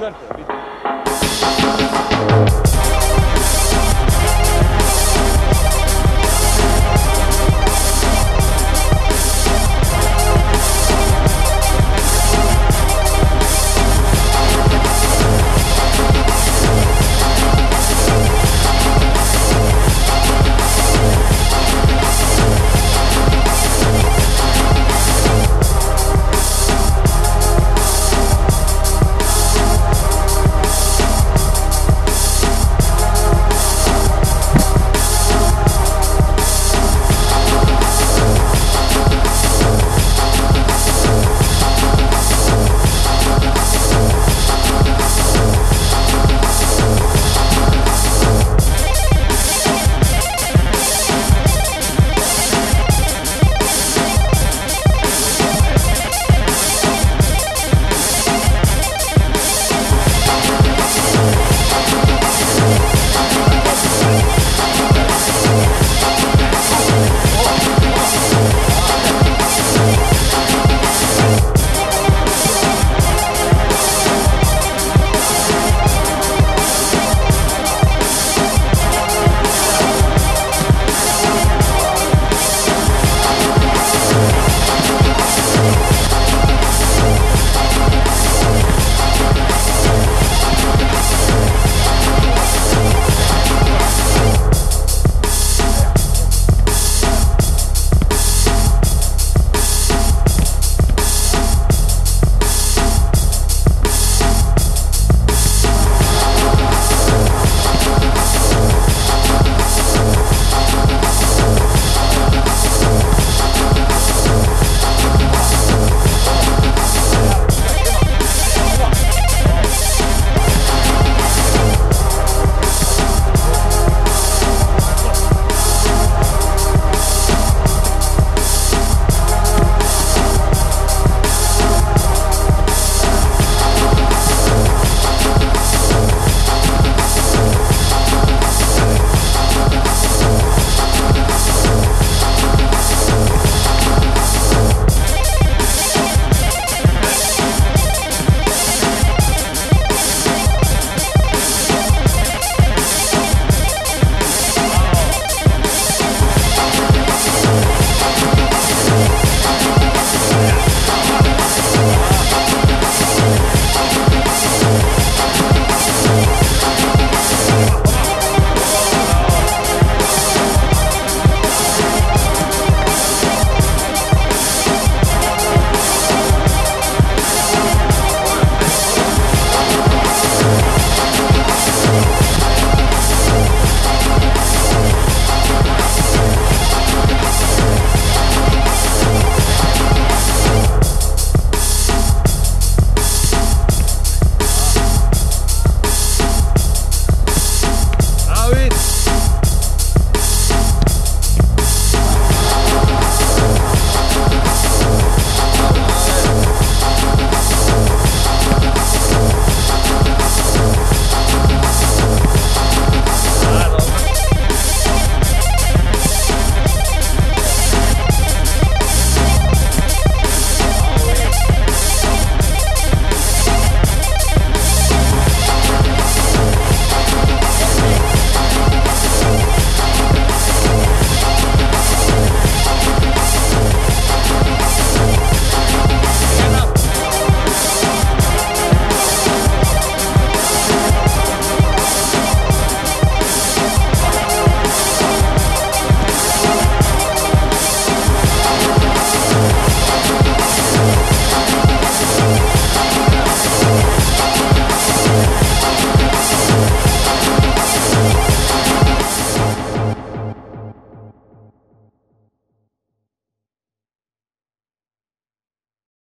Suerte.